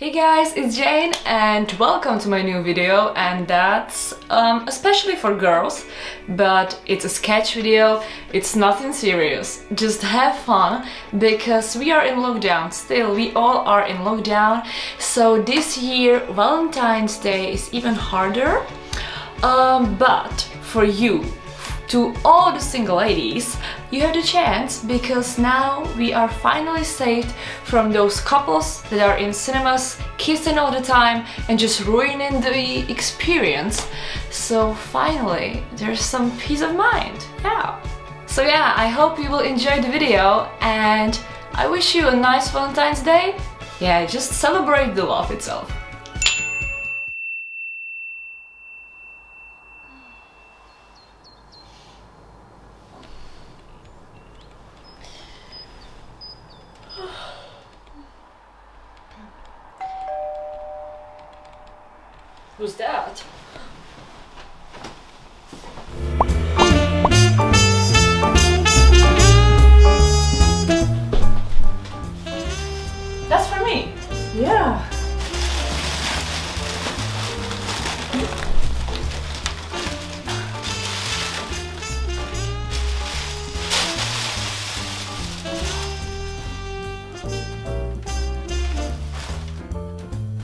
Hey guys, it's Jane and welcome to my new video and that's um, especially for girls but it's a sketch video, it's nothing serious, just have fun because we are in lockdown. Still, we all are in lockdown. So this year Valentine's Day is even harder. Um, but for you to all the single ladies, you have the chance because now we are finally saved from those couples that are in cinemas kissing all the time and just ruining the experience. So finally, there's some peace of mind. Yeah. So yeah, I hope you will enjoy the video and I wish you a nice Valentine's Day. Yeah, just celebrate the love itself. Who's that? That's for me. Yeah.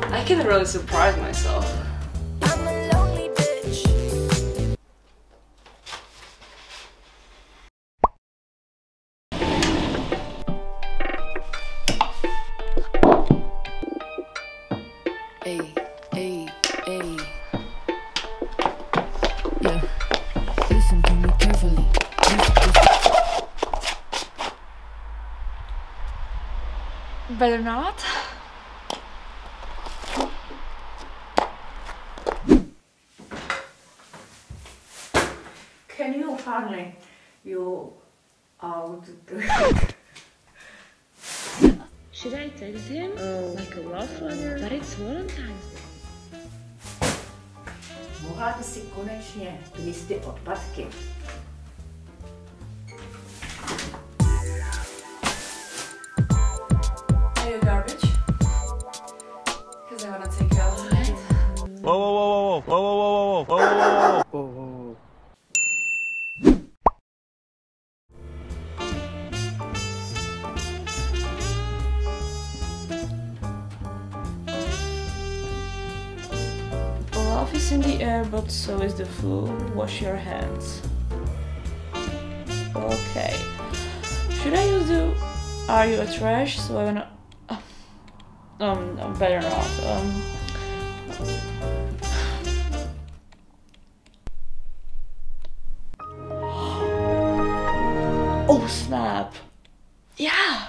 I can really surprise myself. Hey, hey, hey. Yeah. Listen to me carefully. This, this Better not. Can you finally you uh, out Should I text him? Like a love letter? But it's Valentine's Day. Mohla by si konečně ty odpadky. Are you garbage? Because I wanna take you out tonight. Whoa, whoa, whoa, whoa, whoa, whoa, whoa, whoa, whoa, whoa, whoa, is in the air, but so is the flu. Wash your hands. Okay. Should I use the Are you a trash? So I wanna. Um, no, better not. Um. Oh snap! Yeah!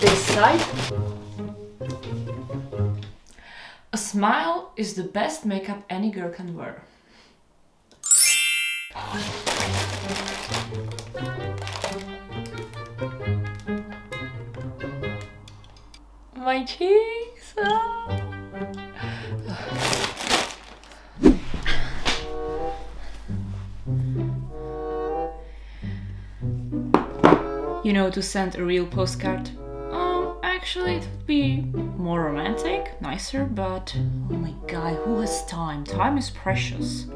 This side. A smile is the best makeup any girl can wear. My cheeks. ah. you know, to send a real postcard. Actually, it would be more romantic, nicer, but oh my god, who has time? Time is precious.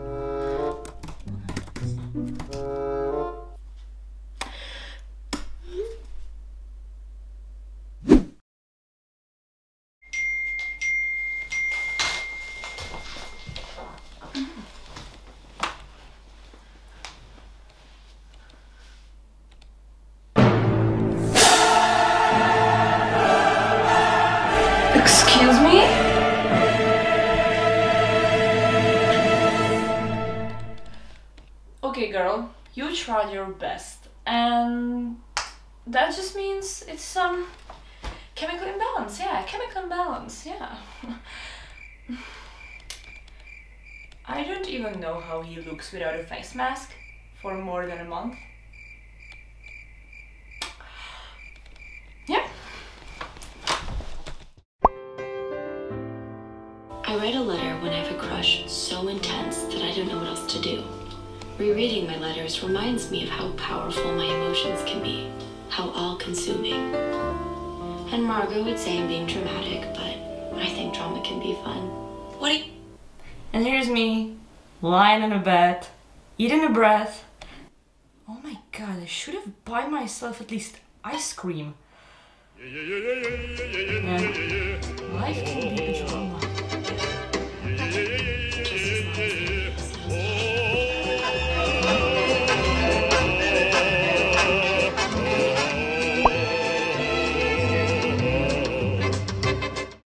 You tried your best, and that just means it's some chemical imbalance. Yeah, chemical imbalance. Yeah. I don't even know how he looks without a face mask for more than a month. Yeah. I I write a letter when I have a crush so intense that I don't know what else to do. Rereading my letters reminds me of how powerful my emotions can be, how all consuming. And Margot would say I'm being dramatic, but I think drama can be fun. What do you. And here's me, lying in a bed, eating a breath. Oh my god, I should have bought myself at least ice cream. Yeah. Life can be a drama. Just